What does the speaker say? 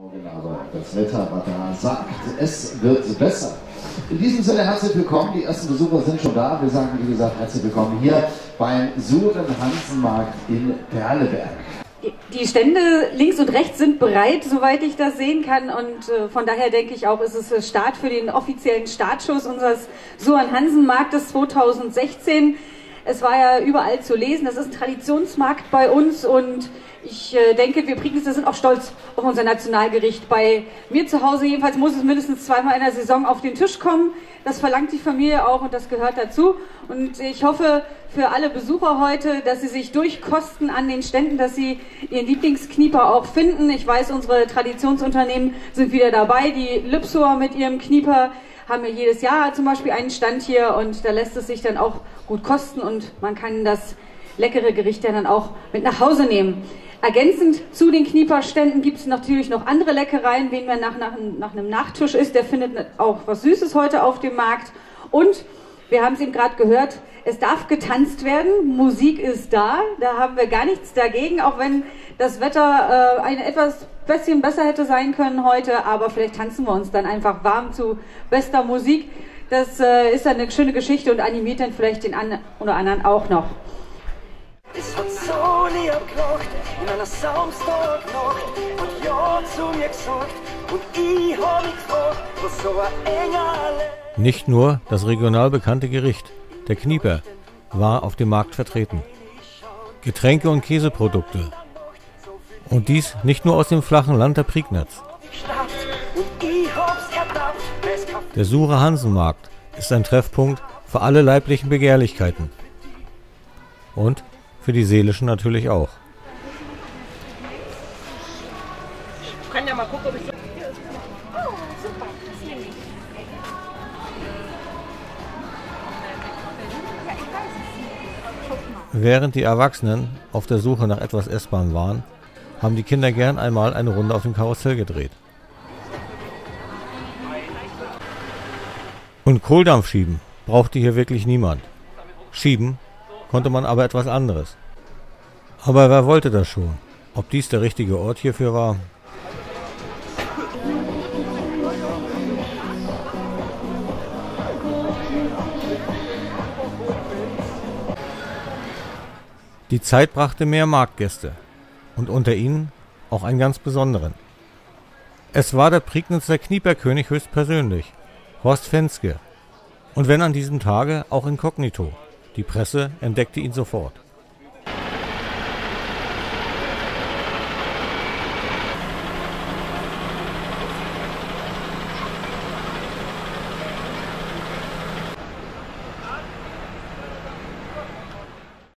Aber das Wetterradar sagt, es wird besser. In diesem Sinne herzlich willkommen. Die ersten Besucher sind schon da. Wir sagen, wie gesagt, herzlich willkommen hier beim Suren Hansenmarkt in Perleberg. Die Stände links und rechts sind bereit, soweit ich das sehen kann. Und äh, von daher denke ich auch, ist es Start für den offiziellen Startschuss unseres Suan Hansen Marktes 2016. Es war ja überall zu lesen. Das ist ein Traditionsmarkt bei uns und ich äh, denke, wir Prignitzer sind auch stolz auf unser Nationalgericht. Bei mir zu Hause jedenfalls muss es mindestens zweimal in der Saison auf den Tisch kommen. Das verlangt die Familie auch und das gehört dazu. Und ich hoffe für alle Besucher heute, dass sie sich durchkosten an den Ständen, dass sie ihren Lieblingsknieper auch finden. Ich weiß, unsere Traditionsunternehmen sind wieder dabei. Die Lübsower mit ihrem Knieper haben wir jedes Jahr zum Beispiel einen Stand hier und da lässt es sich dann auch gut kosten und man kann das leckere Gericht ja dann auch mit nach Hause nehmen. Ergänzend zu den Knieperständen gibt es natürlich noch andere Leckereien. Wen man nach, nach, nach einem Nachtisch ist, der findet auch was Süßes heute auf dem Markt. Und wir haben es eben gerade gehört, es darf getanzt werden, Musik ist da, da haben wir gar nichts dagegen, auch wenn das Wetter äh, ein etwas bisschen besser hätte sein können heute, aber vielleicht tanzen wir uns dann einfach warm zu bester Musik. Das äh, ist dann eine schöne Geschichte und animiert dann vielleicht den einen oder anderen auch noch. Es hat so lieb gemacht in einer Samstagnacht und ja zu mir gesagt und ich hab mich gefragt, was so ein Engel. Nicht nur das regional bekannte Gericht, der Knieper, war auf dem Markt vertreten. Getränke und Käseprodukte. Und dies nicht nur aus dem flachen Land der Prignitz. Der Sure Hansenmarkt ist ein Treffpunkt für alle leiblichen Begehrlichkeiten. Und für die seelischen natürlich auch. Ich kann ja mal gucken, ob ich. Oh, super. Während die Erwachsenen auf der Suche nach etwas Essbarem waren, haben die Kinder gern einmal eine Runde auf dem Karussell gedreht. Und Kohldampf schieben brauchte hier wirklich niemand. Schieben konnte man aber etwas anderes. Aber wer wollte das schon? Ob dies der richtige Ort hierfür war? Die Zeit brachte mehr Marktgäste und unter ihnen auch einen ganz besonderen. Es war der Prignitzer Knieperkönig höchstpersönlich, Horst Fenske. Und wenn an diesem Tage auch inkognito. Die Presse entdeckte ihn sofort.